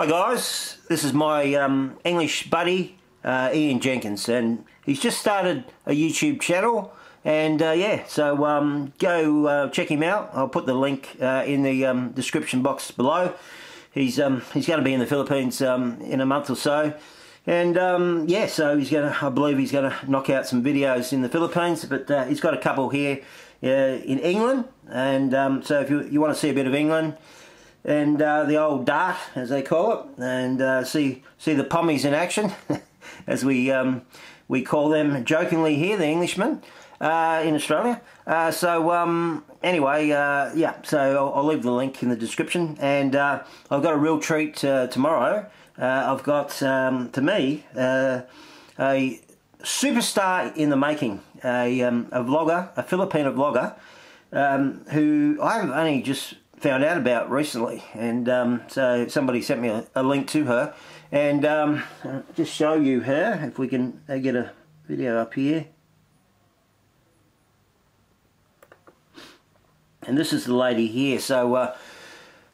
Hi guys, this is my um, English buddy uh, Ian Jenkins and he's just started a YouTube channel and uh, yeah so um, go uh, check him out. I'll put the link uh, in the um, description box below. He's um, he's going to be in the Philippines um, in a month or so and um, yeah so he's gonna I believe he's gonna knock out some videos in the Philippines but uh, he's got a couple here uh, in England and so if you, you want to see a bit of England and uh, the old dart, as they call it, and uh, see see the pommies in action, as we um, we call them jokingly here, the Englishmen uh, in Australia. Uh, so um, anyway, uh, yeah, so I'll, I'll, leave the link in the description, and uh, I've got a real treat tomorrow. I've got um, to me a superstar in the making, a, um, a vlogger, a Filipino vlogger, um, who I've only just found out about recently. And um, so somebody sent me a, a link to her. And um, just show you her if we can uh, get a video up here. And this is the lady here. So uh,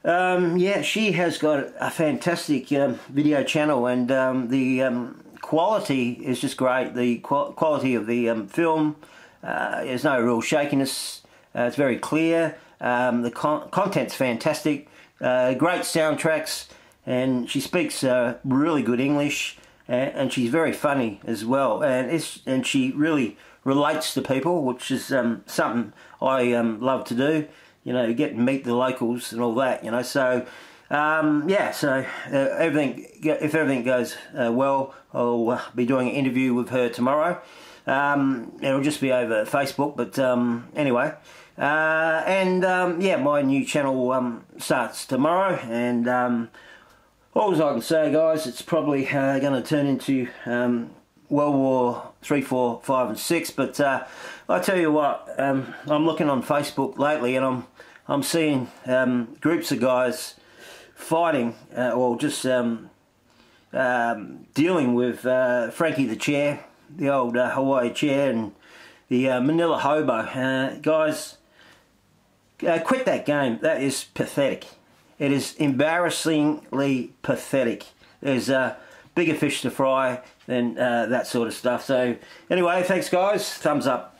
um, yeah she has got a fantastic um, video channel. And um, the um, quality is just great. The qu quality of the film uh, there's no real shakiness. Uh, it's very clear um, the con content's fantastic, uh, great soundtracks, and she speaks uh, really good English, and, and, she's very funny as well. And it's and she really relates to people, which is um, something I um, love to do. You know, get and meet the locals and all that. You know, so. Um, yeah, so uh, everything, if everything goes uh, well, I'll uh, be doing an interview with her tomorrow. Um, it'll just be over Facebook, but um, anyway. Uh, and um, yeah, my new channel um, starts tomorrow, and um, all I can say, guys, it's probably uh, going to turn into um, World War Three, Four, Five, and Six. But uh, I tell you what, I'm looking on Facebook lately, and I'm I'm seeing groups of guys fighting, uh, or just dealing with uh, Frankie the Chair, the old uh, Hawaii Chair, and the Manila Hobo. guys, uh, quit that game. That is pathetic. It is embarrassingly pathetic. There's uh, bigger fish to fry than uh, that sort of stuff. So anyway, thanks guys. Thumbs up.